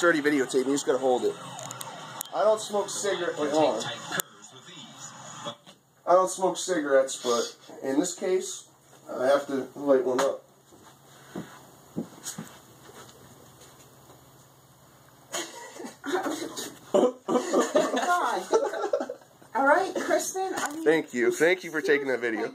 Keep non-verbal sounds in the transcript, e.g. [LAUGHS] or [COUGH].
it's already videotaped. You just gotta hold it. I don't smoke cigarettes. I don't smoke cigarettes, but in this case, I have to light one up. [LAUGHS] All right, Kristen. I mean, Thank you. Thank you for taking that video.